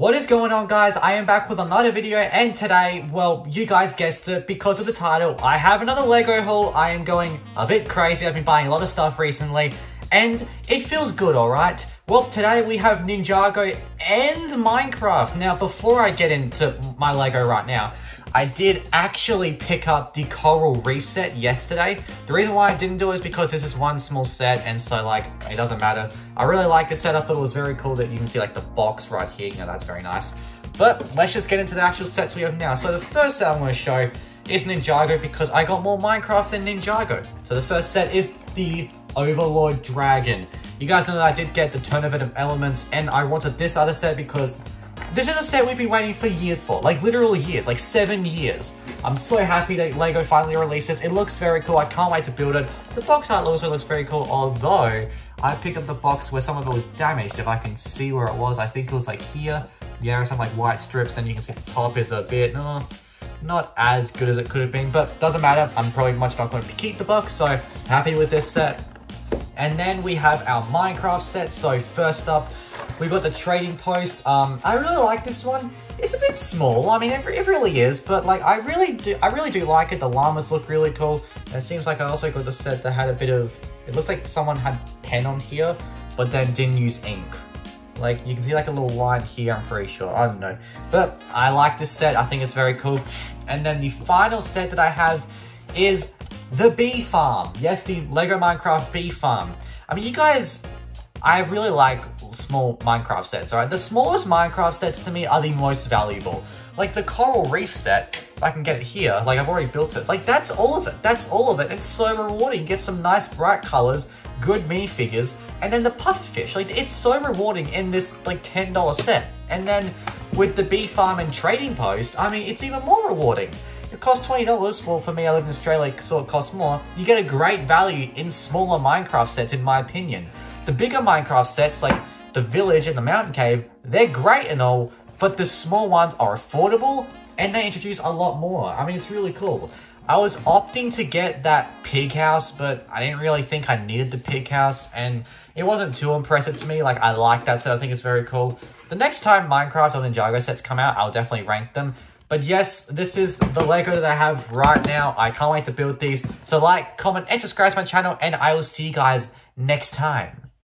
What is going on guys? I am back with another video and today, well, you guys guessed it because of the title. I have another Lego haul. I am going a bit crazy. I've been buying a lot of stuff recently and it feels good, alright? Well, today we have Ninjago and Minecraft. Now, before I get into my Lego right now, I did actually pick up the Coral Reef set yesterday. The reason why I didn't do it is because this is one small set, and so, like, it doesn't matter. I really like the set. I thought it was very cool that you can see, like, the box right here. You know, that's very nice. But let's just get into the actual sets we have now. So the first set I'm to show is Ninjago because I got more Minecraft than Ninjago. So the first set is the Overlord Dragon. You guys know that I did get the Tournament of Elements, and I wanted this other set because this is a set we've been waiting for years for, like literal years, like seven years. I'm so happy that LEGO finally released it. It looks very cool. I can't wait to build it. The box art also looks very cool, although I picked up the box where some of it was damaged. If I can see where it was, I think it was like here. Yeah, some like white strips, and you can see the top is a bit, uh, not as good as it could have been, but doesn't matter. I'm probably much not going to keep the box, so happy with this set. And then we have our Minecraft set. So first up, we got the trading post. Um, I really like this one. It's a bit small. I mean, it, it really is, but like I really do, I really do like it. The llamas look really cool. And it seems like I also got the set that had a bit of. It looks like someone had pen on here, but then didn't use ink. Like, you can see like a little line here, I'm pretty sure. I don't know. But I like this set. I think it's very cool. And then the final set that I have is the bee farm. Yes, the Lego Minecraft bee farm. I mean, you guys, I really like small Minecraft sets, alright? The smallest Minecraft sets to me are the most valuable. Like the Coral Reef set, if I can get it here, like I've already built it. Like that's all of it, that's all of it. It's so rewarding, get some nice bright colors, good minifigures, and then the pufferfish. Like it's so rewarding in this like $10 set. And then with the bee farm and trading post, I mean, it's even more rewarding. It costs $20. Well, for me, I live in Australia, so it costs more. You get a great value in smaller Minecraft sets, in my opinion. The bigger Minecraft sets, like the village and the mountain cave, they're great and all, but the small ones are affordable and they introduce a lot more. I mean, it's really cool. I was opting to get that pig house, but I didn't really think I needed the pig house, and it wasn't too impressive to me. Like, I like that set, I think it's very cool. The next time Minecraft or Ninjago sets come out, I'll definitely rank them. But yes, this is the Lego that I have right now. I can't wait to build these. So like, comment, and subscribe to my channel, and I will see you guys next time.